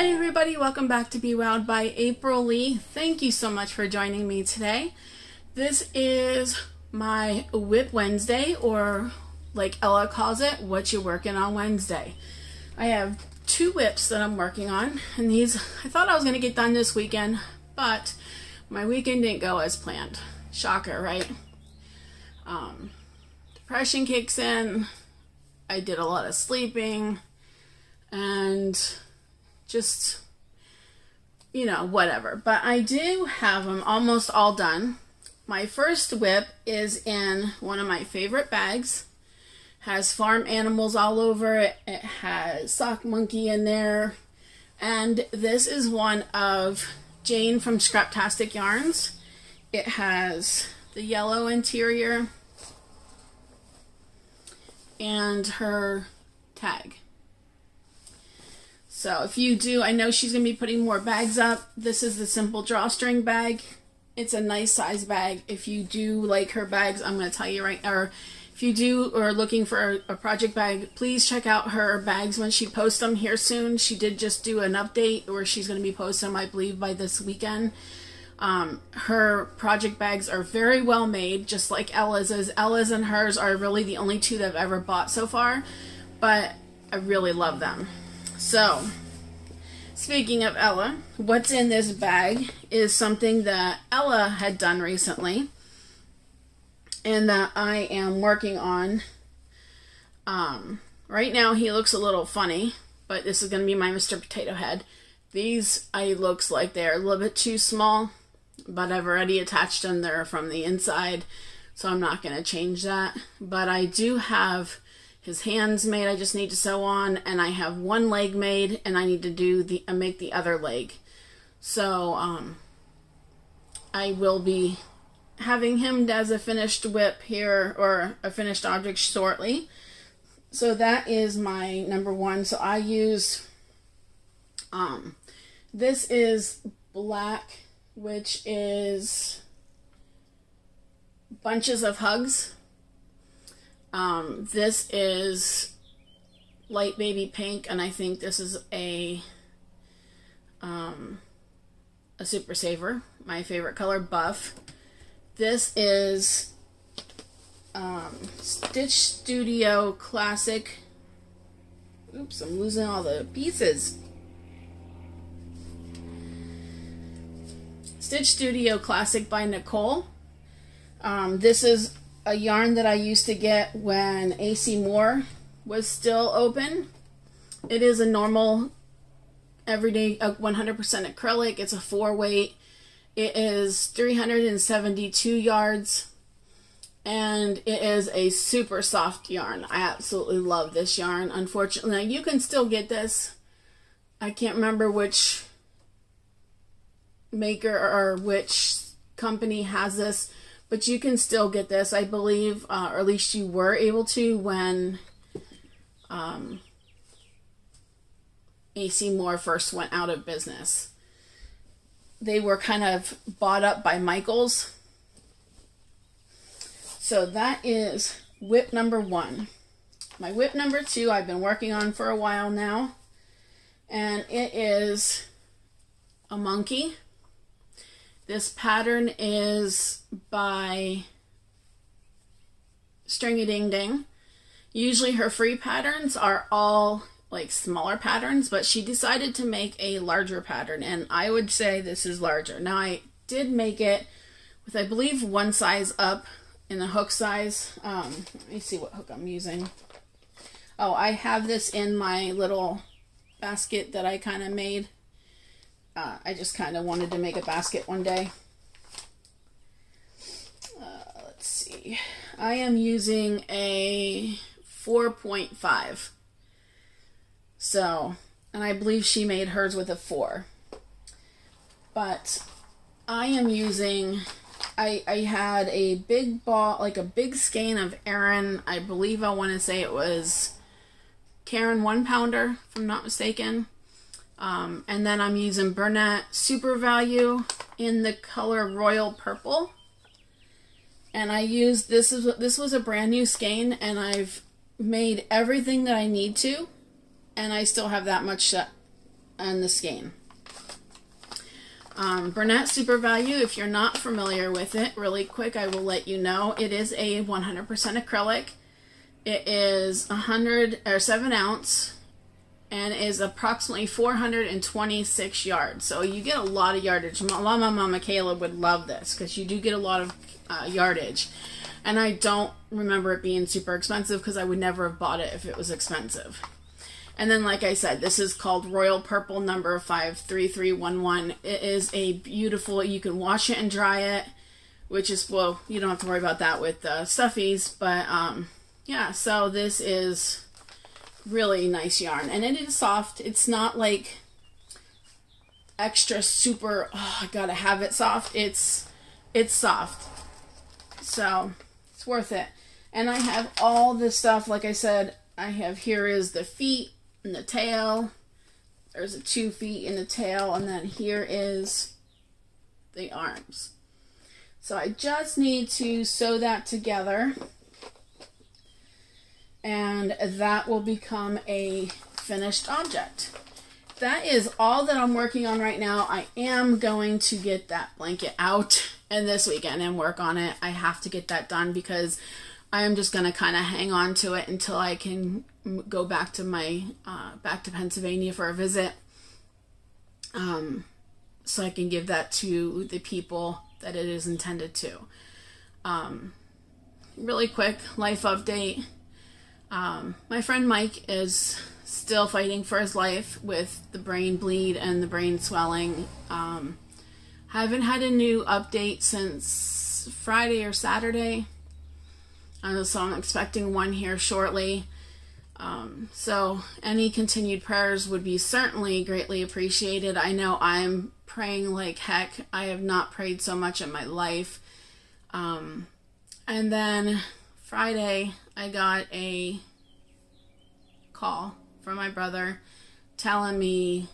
Hi everybody, welcome back to Bee WOW'd by April Lee. Thank you so much for joining me today. This is my WIP Wednesday, or like Ella calls it, what you working on Wednesday. I have two WIPs that I'm working on, and these I thought I was going to get done this weekend, but my weekend didn't go as planned. Shocker, right? Um, depression kicks in. I did a lot of sleeping, and just you know whatever. But i do have them almost all done. My first WIP is in one of my favorite bags. Has farm animals all over it. It has sock monkey in there. And this is one of jane from scraptastic yarns. It has the yellow interior and her tag so if you do, I know she's going to be putting more bags up. This is the simple drawstring bag. It's a nice size bag. If you do like her bags, I'm going to tell you right, or if you do or are looking for a, project bag, please check out her bags when she posts them here soon. She did just do an update where she's going to be posting them, I believe, by this weekend. Um, her project bags are very well made, just like Ella's. Ella's and hers are really the only two that I've ever bought so far, but I really love them. So, speaking of Ella, what's in this bag is something that Ella had done recently and that I am working on. Um, right now he looks a little funny, but this is going to be my Mr. Potato Head. These I looks like they're a little bit too small, but I've already attached them there from the inside, so I'm not going to change that. But I do have his hands made I just need to sew on and I have one leg made and I need to do the uh, make the other leg. So um, I will be having him as a finished WIP here or a finished object shortly. So that is my number one. So I use um, this is black which is bunches of hugs um, this is light baby pink, and I think this is a um, a super saver, my favorite color, buff. This is um, Stitch Studio Classic. Oops, I'm losing all the pieces. Stitch Studio Classic by Nicole. Um, this is a yarn that I used to get when AC Moore was still open. It is a normal everyday 100% acrylic. It's a four weight. It is 372 yards and it is a super soft yarn. I absolutely love this yarn. Unfortunately, now you can still get this. I can't remember which maker or which company has this but you can still get this, I believe, uh, or at least you were able to when um, AC Moore first went out of business. They were kind of bought up by Michaels. So that is WIP number one. My WIP number two I've been working on for a while now. And it is a monkey this pattern is by StringyDingDing. Usually her free patterns are all like smaller patterns, but she decided to make a larger pattern, and I would say this is larger. Now I did make it with, I believe, one size up in the hook size. Um, let me see what hook I'm using. Oh, I have this in my little basket that I kind of made. Uh, I just kind of wanted to make a basket one day. Uh, let's see. I am using a 4.5. So, and I believe she made hers with a 4. But I am using, I, I had a big ball, like a big skein of Aran. I believe I want to say it was Caron one pounder, if I'm not mistaken. Um, and then I'm using Bernat Super Value in the color Royal Purple. And I used, this is this was a brand new skein and I've made everything that I need to. And I still have that much on the skein. Um, Bernat Super Value, if you're not familiar with it, really quick, I will let you know. It is a 100% acrylic. It is 100 or 7 ounce and is approximately 426 yards. So you get a lot of yardage. Mama Mama Kayla would love this because you do get a lot of uh, yardage. And I don't remember it being super expensive because I would never have bought it if it was expensive. And then, like I said, this is called Royal Purple number 53311. It is a beautiful, you can wash it and dry it, which is, well, you don't have to worry about that with uh, stuffies. But, um, yeah, so this is really nice yarn. And it is soft. It's not like extra super, oh, I gotta have it soft. It's, it's soft. So, it's worth it. And I have all this stuff, like I said, I have here is the feet, and the tail. There's a two feet in the tail, and then here is the arms. So I just need to sew that together, and that will become a finished object. That is all that I'm working on right now. I am going to get that blanket out and this weekend and work on it. I have to get that done because I am just going to kind of hang on to it until I can go back to my uh, back to Pennsylvania for a visit. Um, so I can give that to the people that it is intended to. Um, really quick life update. Um, my friend Mike is still fighting for his life with the brain bleed and the brain swelling. Um, haven't had a new update since Friday or Saturday. So I'm expecting one here shortly. Um, so any continued prayers would be certainly greatly appreciated. I know I'm praying like heck. I have not prayed so much in my life. Um, and then Friday, I got a call from my brother telling me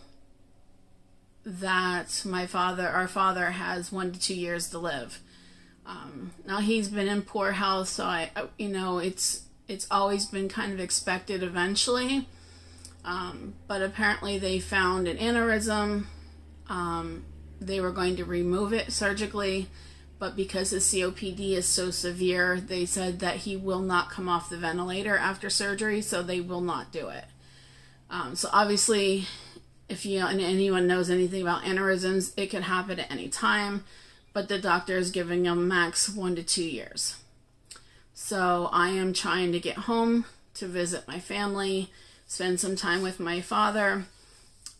that my father, our father, has one to two years to live. Um, now he's been in poor health, so I, you know, it's it's always been kind of expected eventually. Um, but apparently they found an aneurysm. Um, they were going to remove it surgically, but because his COPD is so severe, they said that he will not come off the ventilator after surgery, so they will not do it. Um, so obviously, if you and anyone knows anything about aneurysms, it can happen at any time, but the doctor is giving him max one to two years. So I am trying to get home to visit my family, spend some time with my father,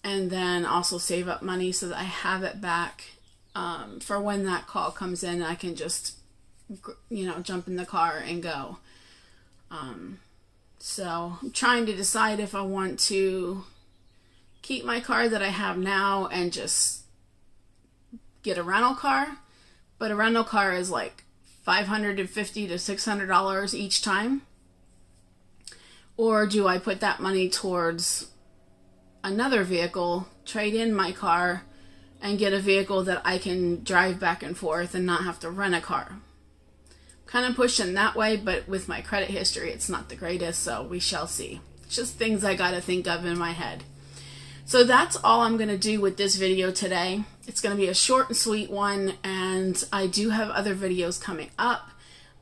and then also save up money so that I have it back um, for when that call comes in. I can just, you know, jump in the car and go. Um, so I'm trying to decide if I want to keep my car that I have now and just get a rental car. But a rental car is like 550 to 600 dollars each time or do I put that money towards another vehicle, trade in my car, and get a vehicle that I can drive back and forth and not have to rent a car? Kind of pushing that way, but with my credit history, it's not the greatest, so we shall see. Just things I got to think of in my head. So that's all I'm going to do with this video today. It's going to be a short and sweet one, and I do have other videos coming up.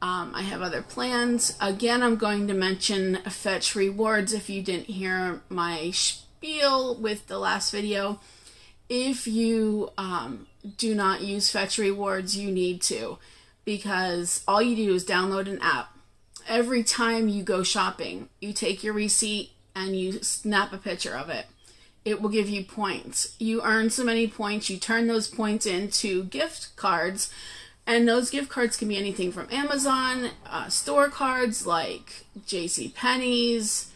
Um, I have other plans. Again, I'm going to mention Fetch Rewards if you didn't hear my spiel with the last video. If you um, do not use Fetch Rewards, you need to because all you do is download an app. Every time you go shopping, you take your receipt and you snap a picture of it it will give you points. You earn so many points, you turn those points into gift cards, and those gift cards can be anything from Amazon, uh, store cards like J.C. Penney's,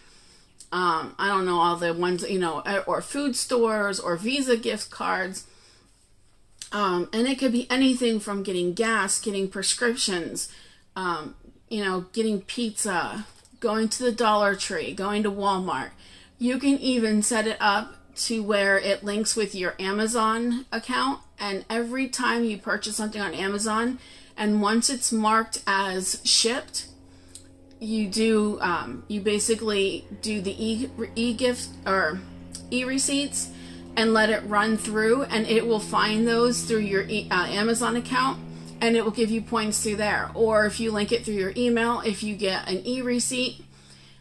um, I don't know all the ones you know, uh, or food stores or Visa gift cards. Um, and it could be anything from getting gas, getting prescriptions, um, you know, getting pizza, going to the Dollar Tree, going to Walmart. You can even set it up to where it links with your Amazon account. And every time you purchase something on Amazon, and once it's marked as shipped, you do um, you basically do the e e gift or e receipts, and let it run through, and it will find those through your uh, Amazon account and it will give you points through there. Or if you link it through your email, if you get an e receipt,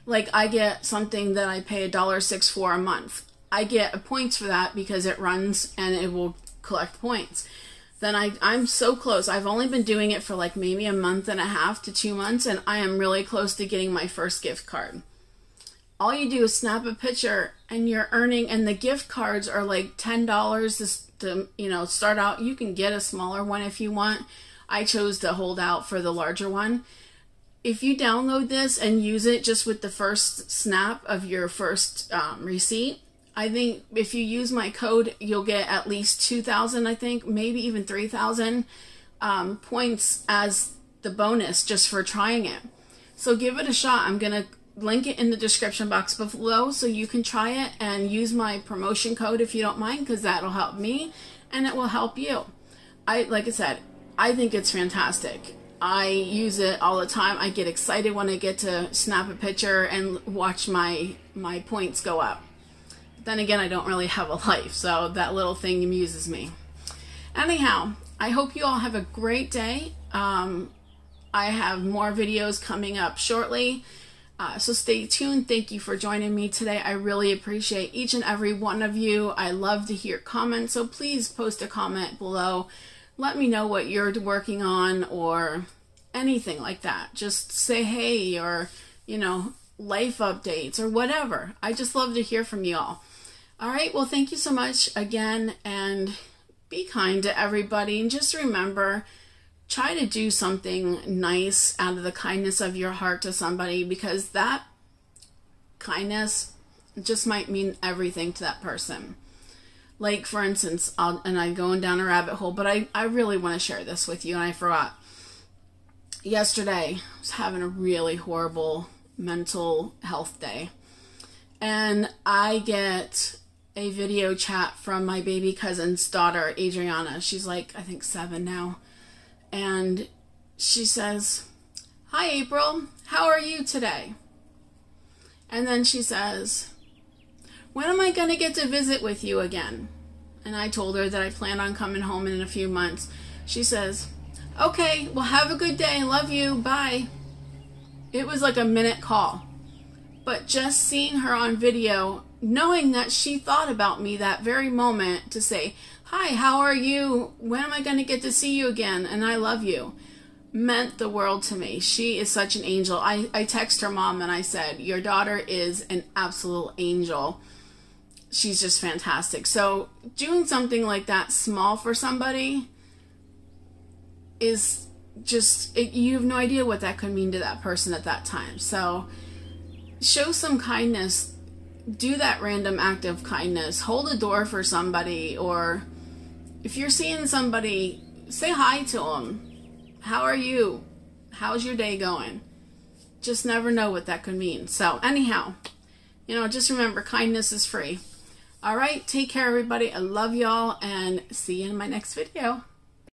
like I get something that I pay a dollar six for a month. I get points for that because it runs and it will collect points. Then I, I'm so close. I've only been doing it for like maybe a month and a half to two months, and I am really close to getting my first gift card. All you do is snap a picture, and you're earning, and the gift cards are like ten dollars to you know start out. You can get a smaller one if you want. I chose to hold out for the larger one. If you download this and use it just with the first snap of your first um, receipt, I think if you use my code, you'll get at least 2,000, I think, maybe even 3,000 um, points as the bonus just for trying it. So give it a shot. I'm going to link it in the description box below so you can try it and use my promotion code if you don't mind because that'll help me and it will help you. I like I said, I think it's fantastic. I use it all the time. I get excited when I get to snap a picture and watch my my points go up then again, I don't really have a life, so that little thing amuses me. Anyhow, I hope you all have a great day. Um, I have more videos coming up shortly. Uh, so stay tuned. Thank you for joining me today. I really appreciate each and every one of you. I love to hear comments, so please post a comment below. Let me know what you're working on or anything like that. Just say hey or, you know, life updates or whatever. I just love to hear from you all. All right, well, thank you so much again, and be kind to everybody. And just remember, try to do something nice out of the kindness of your heart to somebody because that kindness just might mean everything to that person. Like, for instance, I'll, and I'm going down a rabbit hole, but I, I really want to share this with you, and I forgot. Yesterday, I was having a really horrible mental health day. And I get a video chat from my baby cousin's daughter, Adriana. She's like, I think seven now. And she says, Hi, April. How are you today? And then she says, When am I going to get to visit with you again? And I told her that I plan on coming home in a few months. She says, Okay, well, have a good day. Love you. Bye. It was like a minute call. But just seeing her on video knowing that she thought about me that very moment to say, Hi, how are you? When am I going to get to see you again? And I love you. Meant the world to me. She is such an angel. I, I text her mom and I said, Your daughter is an absolute angel. She's just fantastic. So, doing something like that small for somebody is just, it, you have no idea what that could mean to that person at that time. So, show some kindness do that random act of kindness. Hold a door for somebody, or if you're seeing somebody, say hi to them. How are you? How's your day going? Just never know what that could mean. So, anyhow, you know, just remember kindness is free. All right, take care, everybody. I love y'all, and see you in my next video.